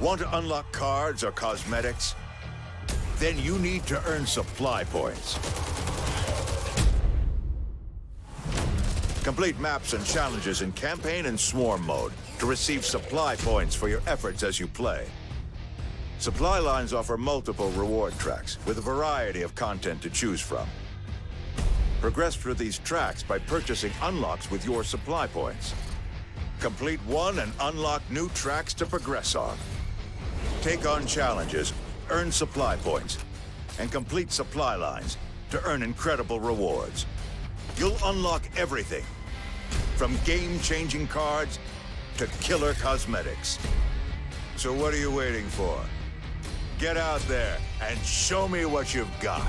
Want to unlock cards or cosmetics? Then you need to earn supply points. Complete maps and challenges in campaign and swarm mode to receive supply points for your efforts as you play. Supply lines offer multiple reward tracks with a variety of content to choose from. Progress through these tracks by purchasing unlocks with your supply points. Complete one and unlock new tracks to progress on. Take on challenges, earn supply points, and complete supply lines to earn incredible rewards. You'll unlock everything, from game-changing cards to killer cosmetics. So what are you waiting for? Get out there and show me what you've got.